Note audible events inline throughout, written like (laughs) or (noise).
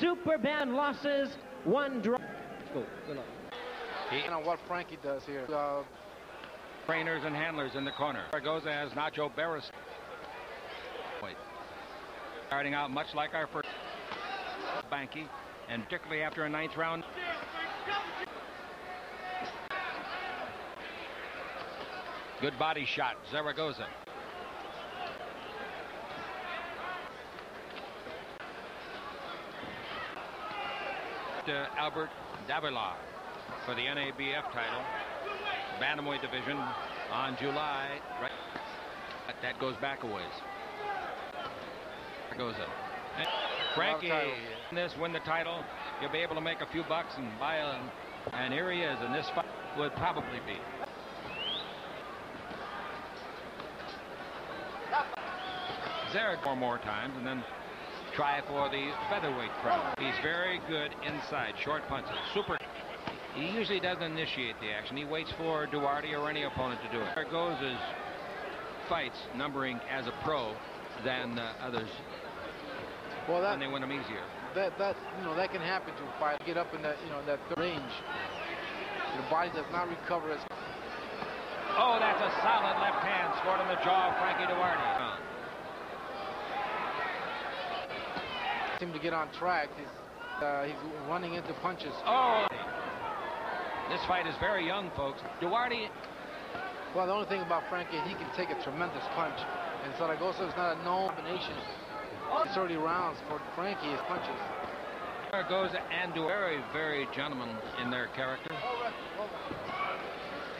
Super bad losses, one draw. Go. Good luck. He, you know what Frankie does here. Uh, trainers and handlers in the corner. Zaragoza has Nacho Barris. Starting out much like our first Banke, and particularly after a ninth round. Good body shot, Zaragoza. To Albert Davila for the NABF title, Bantamweight division on July. Right, that goes back a ways. Zaragoza. And Frankie, this win the title, you'll be able to make a few bucks and buy a. And here he is, and this fight would probably be. Zarek four more times and then try for the featherweight crown. He's very good inside, short punches, super. He usually doesn't initiate the action. He waits for Duarte or any opponent to do it. There goes his fights numbering as a pro than uh, others. Well, that and they win them easier. That that you know that can happen to a fighter. Get up in that you know that range. Your body does not recover as. Oh, that's a solid left hand scored in the jaw of Frankie Duarte. Seem to get on track. He's uh, he's running into punches. Oh, this fight is very young, folks. Duarte. Well, the only thing about Frankie, he can take a tremendous punch, and Zaragoza is not a known combination. 30 rounds for Frankie, his punches. Zaragoza and Duarte, very very gentlemen in their character.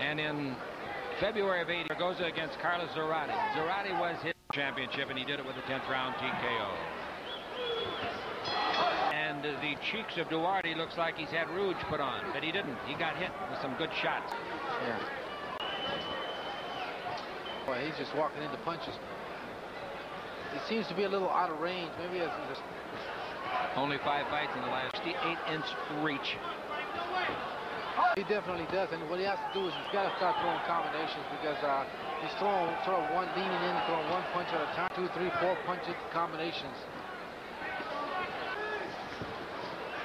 And in February of 80, Zaragoza against Carlos Zarate. Zarate was his championship, and he did it with a 10th round TKO. And the cheeks of Duarte looks like he's had rouge put on, but he didn't. He got hit with some good shots. Yeah. Boy, he's just walking into punches. He seems to be a little out of range. Maybe it's just... Only five fights in the last 68-inch reach. He definitely does, and what he has to do is he's got to start throwing combinations because uh, he's throwing sort of one leaning in, throwing one punch at a time, two, three, four punches combinations.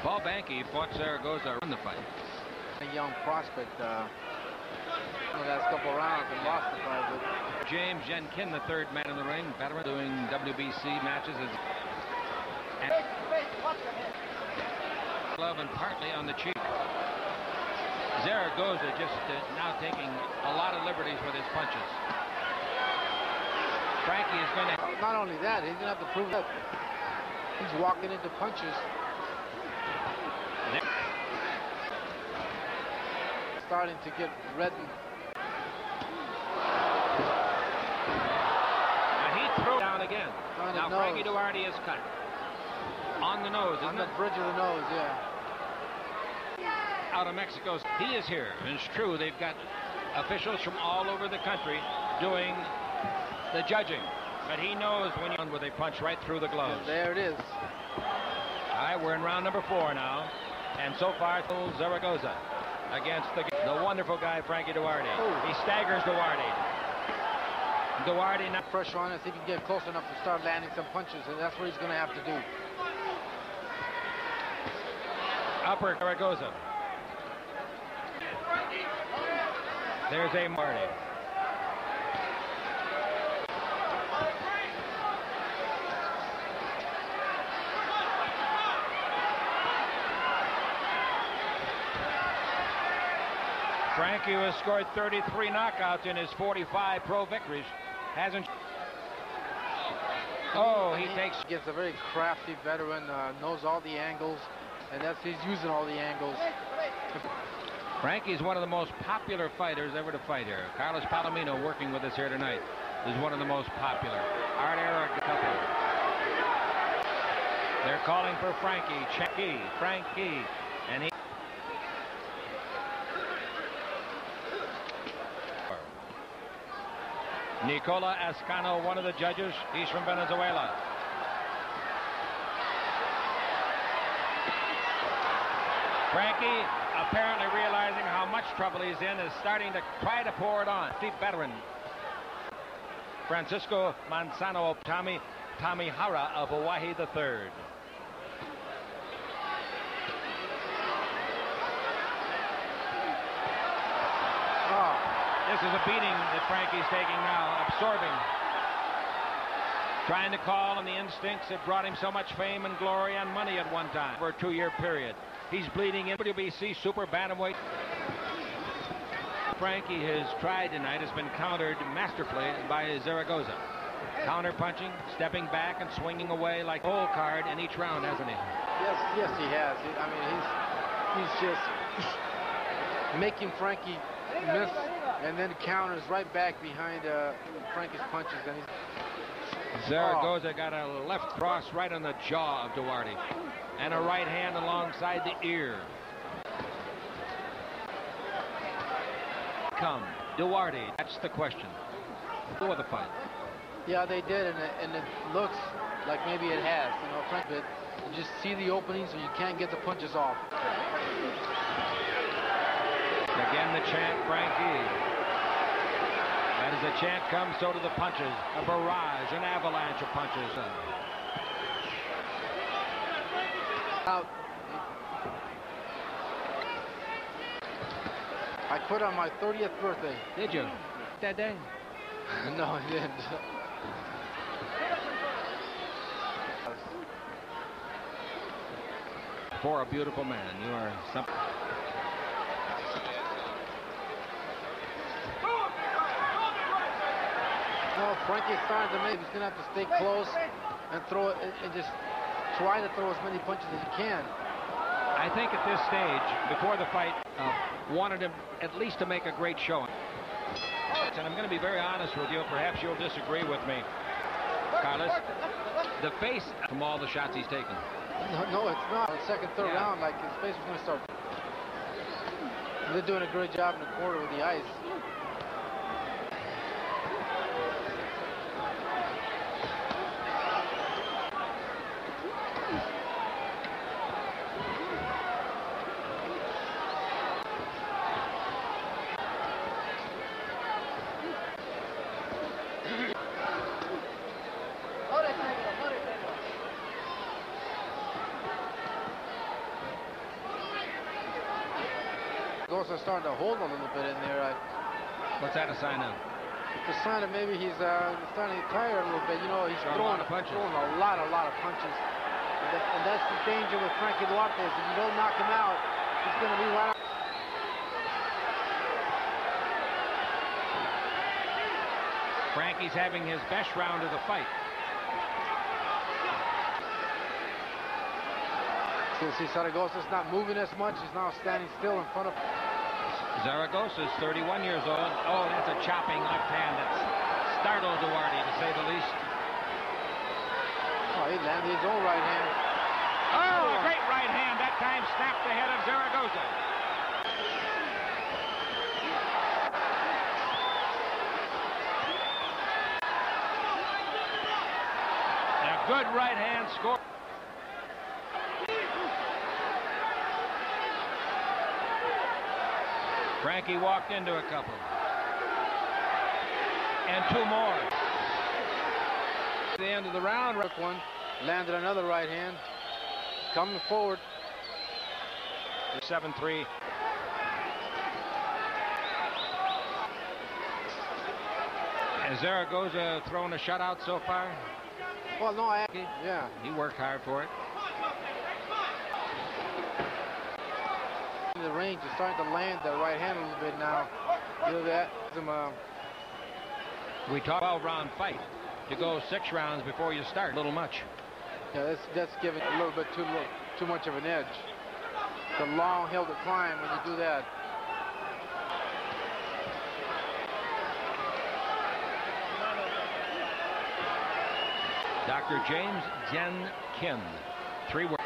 Paul Banke fought Zaragoza in the fight. A young prospect uh, in the last couple rounds and lost the fight. But James Jenkin, the third man in the ring, veteran doing WBC matches. As glove and partly on the cheek. Zaragoza just uh, now taking a lot of liberties with his punches. Frankie is going to... Not only that, he's going to have to prove that he's walking into punches. Starting to get reddened. Now he threw down again. On now Frankie Duarte is cut. On the nose, On the it? bridge of the nose, yeah. Out of Mexico. He is here. And it's true, they've got officials from all over the country doing the judging. But he knows when you where they punch right through the gloves. There it is. All right, we're in round number four now. And so far, Zaragoza against the, the wonderful guy, Frankie Duarte. Ooh. He staggers Duarte. Duarte now. Pressure on us. He can get close enough to start landing some punches, and that's what he's going to have to do. Upper Zaragoza. There's a Marty. Frankie, who has scored 33 knockouts in his 45 pro victories, hasn't. Oh, he, he takes. Gets a very crafty veteran, uh, knows all the angles, and that's he's using all the angles. Frankie's one of the most popular fighters ever to fight here. Carlos Palomino, working with us here tonight, is one of the most popular. Art Eric couple. They're calling for Frankie, Checky, Frankie, and he. Nicola Ascano, one of the judges. He's from Venezuela. Frankie, apparently realizing how much trouble he's in, is starting to try to pour it on. Deep veteran. Francisco Manzano of Tommy, Tommy Hara of Hawaii the third. This is a beating that Frankie's taking now, absorbing. Trying to call on the instincts that brought him so much fame and glory and money at one time for a two-year period. He's bleeding in WBC Super Bantamweight. Frankie has tried tonight has been countered masterfully by Zaragoza. Counter punching, stepping back and swinging away like old card in each round, hasn't he? Yes, yes, he has. I mean, he's he's just (laughs) making Frankie miss, and then counters right back behind uh, Frankie's punches, and he's. Zaragoza oh. got a left cross right on the jaw of Duarte, and a right hand alongside the ear. Come, Duarte. That's the question. For the fight. Yeah, they did, and it, and it looks like maybe it has. You know, Frank, but you just see the openings, and you can't get the punches off. Again, the chant, Frankie. As the chant comes, so do the punches. A barrage, an avalanche of punches. Out. I quit on my 30th birthday. Did you? That day? (laughs) no, I didn't. For a beautiful man, you are something. No, Frankie's starting to make. He's going to have to stay close and throw it and just try to throw as many punches as he can. I think at this stage, before the fight, uh, wanted him at least to make a great showing. And I'm going to be very honest with you. Perhaps you'll disagree with me, Carlos. The face from all the shots he's taken. No, no it's not. The second, third yeah. round, like his face was going to start. They're doing a great job in the corner with the ice. Also starting to hold a little bit in there. I, What's that a sign of? It's a sign that maybe he's uh, starting to tire a little bit. You know, he's throwing, a, throwing a lot, a lot of punches. And, that, and that's the danger with Frankie Duarte. If you don't knock him out, he's going to be right. Frankie's having his best round of the fight. See Zaragoza's not moving as much. He's now standing still in front of Zaragoza is 31 years old. Oh, that's a chopping left hand that startled Duarte, to say the least. Oh, he landed his own right hand. Oh, a great right hand. That time snapped the head of Zaragoza. A good right hand score. Frankie walked into a couple. And two more. At the end of the round, one landed another right hand. Coming forward. 7-3. Has Zaragoza thrown a shutout so far? Well, no, I, yeah. He worked hard for it. The range is starting to land that right hand a little bit now. You know that? Some, uh... We talk 12 round fight to go six rounds before you start. A little much. Yeah, that's that's giving a little bit too too much of an edge. It's a long hill to climb when you do that. Dr. James Jen Kim, three words.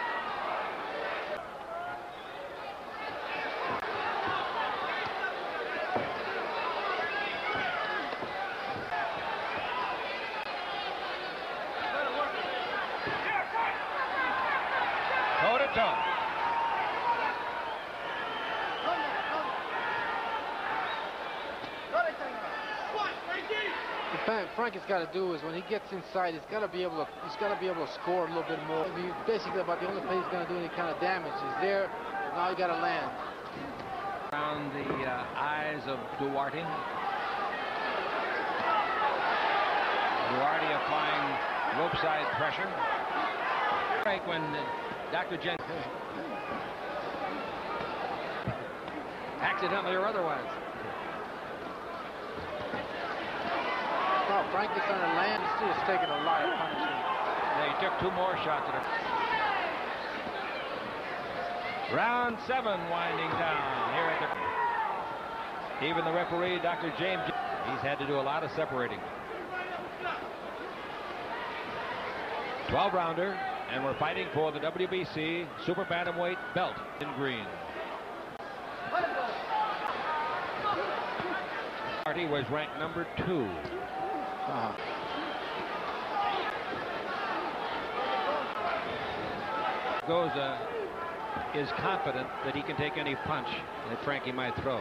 Frankie's got to do is when he gets inside, he's got to be able to he's got to be able to score a little bit more. I mean, basically, about the only place he's going to do any kind of damage is there. Now he got to land. Around the uh, eyes of Duarte. Duarte applying rope side pressure. Break when Dr. Jen accidentally or otherwise. Oh, Frank is on the land. He's just taking a lot of punishment. They took two more shots at him. Round seven winding down here at the. Even the referee, Dr. James, he's had to do a lot of separating. 12 rounder, and we're fighting for the WBC Super Bantamweight belt in green. Marty was ranked number two. Uh-huh. Goza is confident that he can take any punch that Frankie might throw.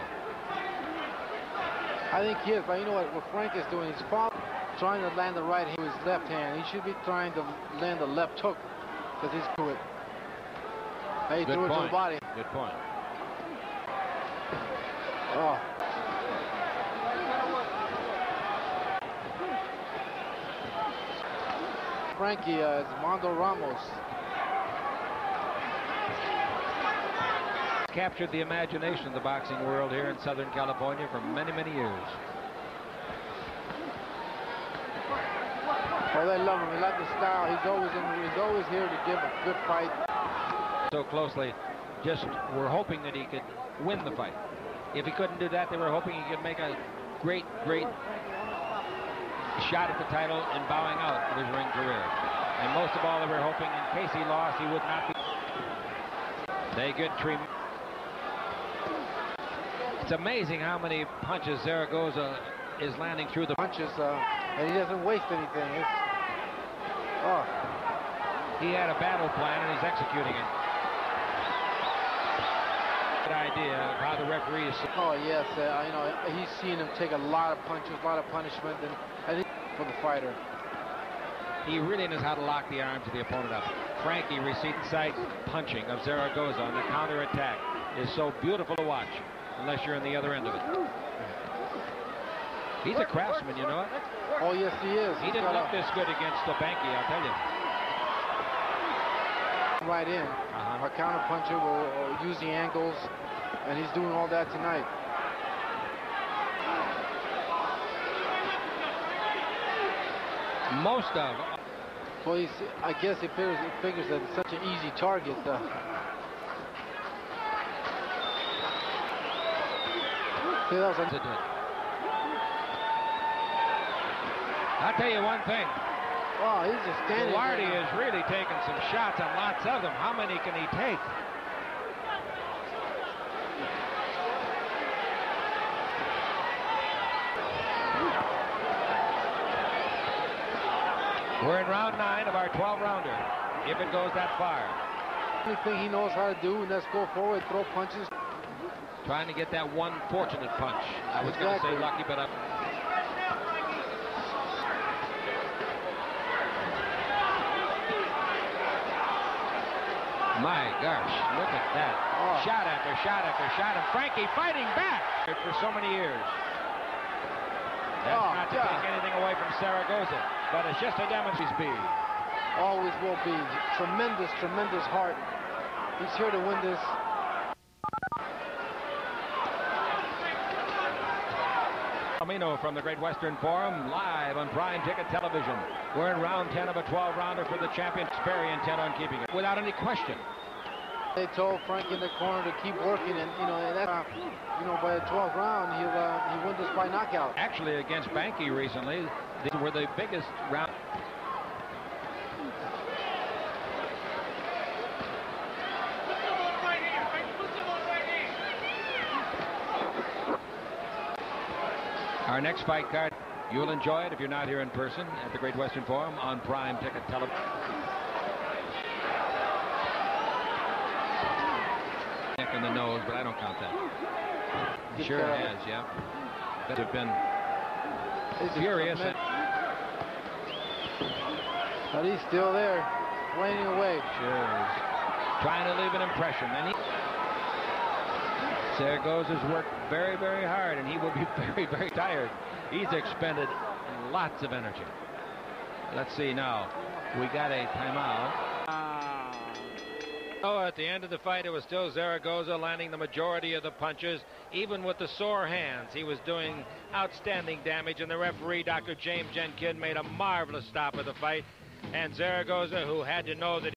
I think he is, but you know what, what Frank is doing, he's trying to land the right hand with his left hand. He should be trying to land the left hook because he's threw it. He Good threw it to point. the body. Good point. Oh. Frankie uh, is Mando Ramos. Captured the imagination of the boxing world here in Southern California for many, many years. They love him. They like the style. He's always in, he's always here to give a good fight. So closely, just were hoping that he could win the fight. If he couldn't do that, they were hoping he could make a great, great shot at the title and bowing out of his ring career. And most of all, they were hoping in case he lost, he would not be. They good treat. It's amazing how many punches Zaragoza is landing through the. Punches, uh, and he doesn't waste anything. It's, oh, He had a battle plan and he's executing it. Good idea of how the referee is. oh yes. Uh, you know, he's seen him take a lot of punches, a lot of punishment, and I think for the fighter. He really knows how to lock the arms of the opponent up. Frankie receding side punching of Zaragoza on the counterattack is so beautiful to watch, unless you're on the other end of it. He's a craftsman, you know it. Oh yes, he is. He He's didn't look this good against the Banke, I'll tell you. right in. Uh-huh. A counter puncher will uh, use the angles, and he's doing all that tonight. Most of Well, he's, I guess he figures, he figures that it's such an easy target. Uh, see, (laughs) that was a, it did. I'll tell you one thing. oh, he's just standing there. is really taking some shots and lots of them. How many can he take? We're in round nine of our 12 rounder. If it goes that far. Only thing he knows how to do, and that's go forward, throw punches. Trying to get that one fortunate punch. I was going to say lucky, but I... My gosh, look at that. Oh. Shot after shot after shot, and Frankie fighting back for so many years. That's Oh, not to God. take anything away from Zaragoza, but it's just a demonstration speed. Always will be. Tremendous, tremendous heart. He's here to win this. Palomino from the Great Western Forum, live on Prime Ticket Television. We're in round 10 of a 12-rounder for the champion. Very intent on keeping it, without any question. They told Frank in the corner to keep working, and you know, that, uh, you know, by the 12th round, he'll uh, he win this by knockout. Actually, against Banke recently, these were the biggest round. Our next fight card, you'll enjoy it if you're not here in person at the Great Western Forum on Prime Ticket Television. Neck in the nose, but I don't count that. He sure job. has, yeah. That have been furious. But he's still there, waiting away. Sure is. Trying to leave an impression. And he Zaragoza's worked very, very hard, and he will be (laughs) very, very tired. He's expended lots of energy. Let's see now. We got a timeout. Oh, at the end of the fight, it was still Zaragoza landing the majority of the punches. Even with the sore hands, he was doing outstanding damage, and the referee, Dr. James Jenkin, made a marvelous stop of the fight. And Zaragoza, who had to know that